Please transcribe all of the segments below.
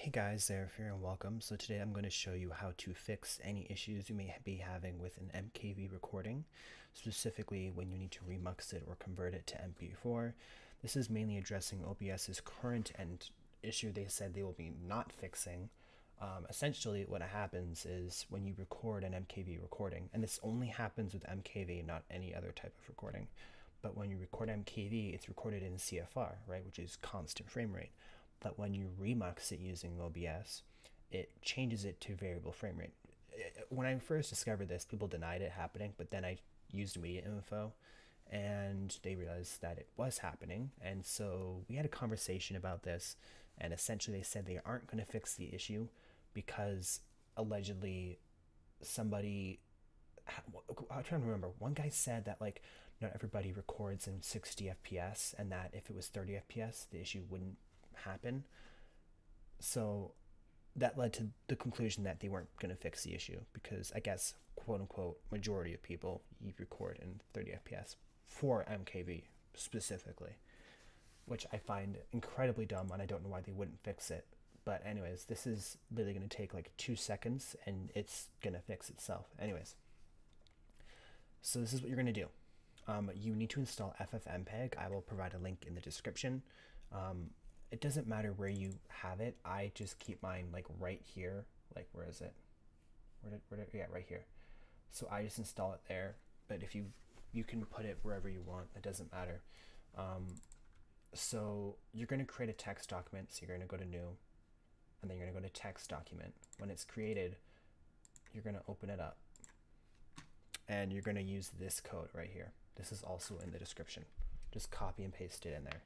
Hey guys, Zeraphir and welcome. So today I'm going to show you how to fix any issues you may be having with an MKV recording, specifically when you need to remux it or convert it to MP4. This is mainly addressing OBS's current end issue they said they will be not fixing. Um, essentially, what happens is when you record an MKV recording, and this only happens with MKV, not any other type of recording, but when you record MKV, it's recorded in CFR, right, which is constant frame rate that when you remux it using OBS, it changes it to variable frame rate. Uh, when I first discovered this, people denied it happening, but then I used media info and they realized that it was happening. And so we had a conversation about this, and essentially they said they aren't going to fix the issue because allegedly somebody. I'm trying to remember. One guy said that like not everybody records in 60 FPS, and that if it was 30 FPS, the issue wouldn't happen. So that led to the conclusion that they weren't going to fix the issue because I guess quote unquote majority of people you record in 30 FPS for MKV specifically, which I find incredibly dumb and I don't know why they wouldn't fix it. But anyways, this is literally going to take like two seconds and it's going to fix itself. Anyways, so this is what you're going to do. Um, you need to install FFmpeg. I will provide a link in the description. Um, it doesn't matter where you have it. I just keep mine like right here. Like where is it? Where did, where did yeah right here. So I just install it there. But if you you can put it wherever you want. It doesn't matter. Um, so you're going to create a text document. So you're going to go to new, and then you're going to go to text document. When it's created, you're going to open it up, and you're going to use this code right here. This is also in the description. Just copy and paste it in there.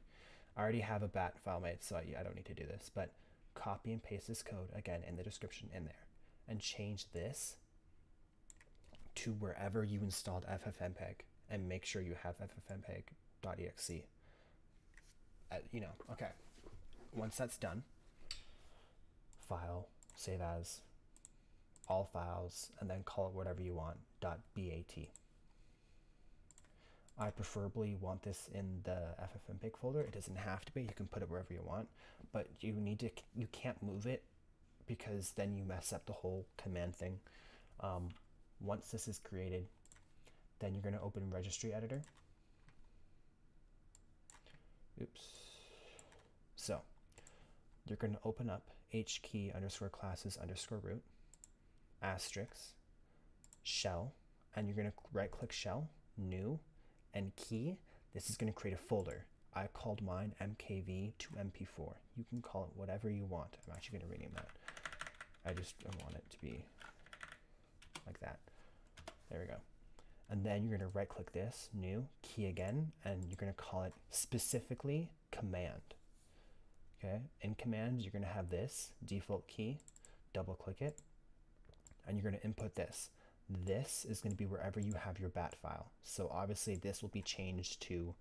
I already have a bat file made, so I, I don't need to do this, but copy and paste this code again in the description in there and change this to wherever you installed FFmpeg and make sure you have ffmpeg.exe. Uh, you know, okay. Once that's done, file, save as, all files, and then call it whatever you want, .bat. I preferably want this in the FFmpeg folder. It doesn't have to be. You can put it wherever you want, but you need to. You can't move it because then you mess up the whole command thing. Um, once this is created, then you're going to open registry editor. Oops. So you're going to open up hkey underscore classes underscore root asterisk shell, and you're going to right click shell, new, and key, this is going to create a folder. I called mine MKV to MP4. You can call it whatever you want. I'm actually going to rename that. I just I want it to be like that. There we go. And then you're going to right click this, new, key again, and you're going to call it specifically command. Okay, in command, you're going to have this default key, double click it, and you're going to input this this is going to be wherever you have your bat file. So obviously this will be changed to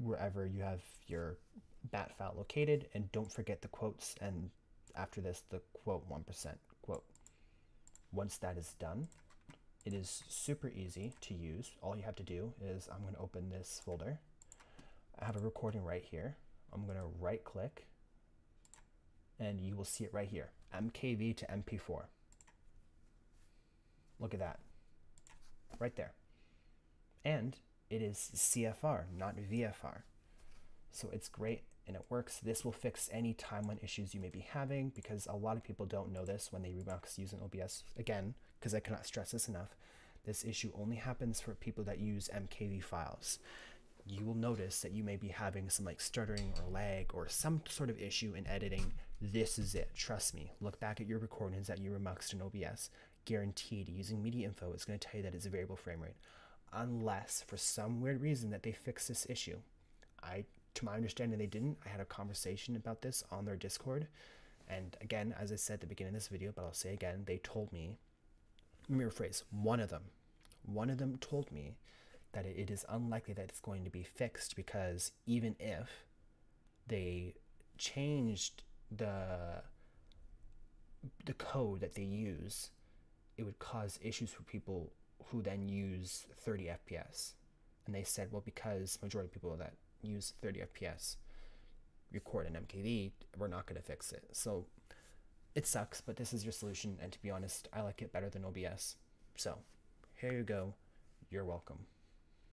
wherever you have your bat file located and don't forget the quotes and after this the quote 1% quote. Once that is done, it is super easy to use. All you have to do is I'm going to open this folder. I have a recording right here. I'm going to right click and you will see it right here. MKV to MP4. Look at that. Right there. And it is CFR, not VFR. So it's great and it works. This will fix any timeline issues you may be having because a lot of people don't know this when they remux using OBS. Again, because I cannot stress this enough, this issue only happens for people that use MKV files. You will notice that you may be having some like stuttering or lag or some sort of issue in editing. This is it. Trust me. Look back at your recordings that you remuxed in OBS guaranteed using media info is going to tell you that it's a variable frame rate unless for some weird reason that they fix this issue. I to my understanding they didn't. I had a conversation about this on their discord and again as i said at the beginning of this video but i'll say again they told me let me rephrase one of them one of them told me that it is unlikely that it's going to be fixed because even if they changed the the code that they use it would cause issues for people who then use 30 FPS. And they said, well, because majority of people that use 30 FPS record an MKV, we're not going to fix it. So it sucks, but this is your solution. And to be honest, I like it better than OBS. So here you go. You're welcome.